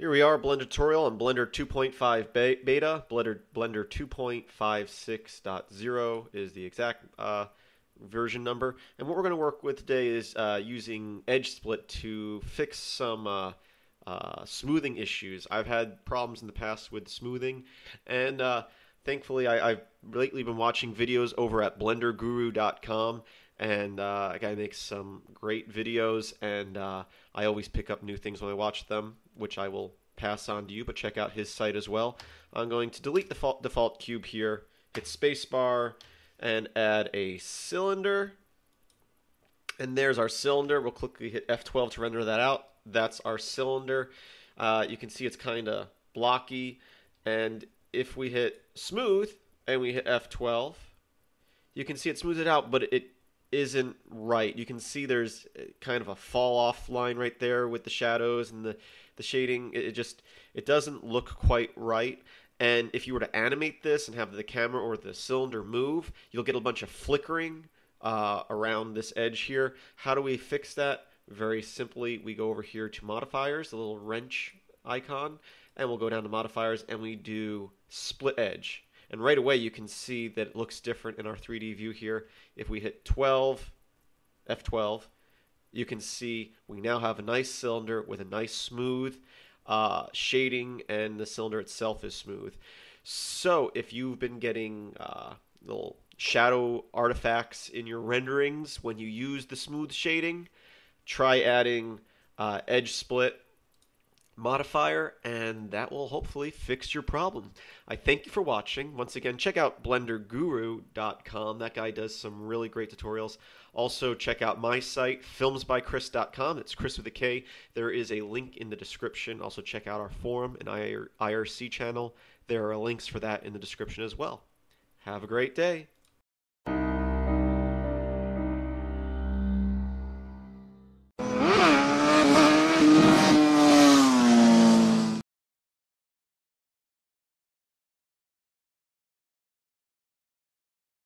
AR Blender tutorial on Blender 2.5 beta. Blender Blender 2.56.0 is the exact uh, version number. And what we're going to work with today is uh, using Edge Split to fix some uh, uh, smoothing issues. I've had problems in the past with smoothing, and uh, thankfully I, have lately been watching videos over at BlenderGuru.com and uh, a guy makes some great videos, and uh, I always pick up new things when I watch them, which I will pass on to you. But check out his site as well. I'm going to delete the default, default cube here, hit spacebar, and add a cylinder. And there's our cylinder. We'll quickly hit F12 to render that out. That's our cylinder. Uh, you can see it's kind of blocky. And if we hit smooth and we hit F12, you can see it smooths it out, but it isn't right. You can see there's kind of a fall off line right there with the shadows and the, the shading. It, just it doesn't look quite right. And if you were to animate this and have the camera or the cylinder move, you'll get a bunch of flickering uh, around this edge here. How do we fix that? Very simply, we go over here to modifiers, the little wrench icon, and we'll go down to modifiers and we do split edge. And right away you can see that it looks different in our 3D view here. If we hit 12, F12, you can see we now have a nice cylinder with a nice smooth uh, shading and the cylinder itself is smooth. So if you've been getting uh, little shadow artifacts in your renderings when you use the smooth shading, try adding uh, edge split modifier and that will hopefully fix your problem. I thank you for watching. Once again, check out blenderguru.com. That guy does some really great tutorials. Also, check out my site, filmsbykris.com. It's Kris with a K. There is a link in the description. Also, check out our forum and IRC channel. There are links for that in the description as well. Have a great day.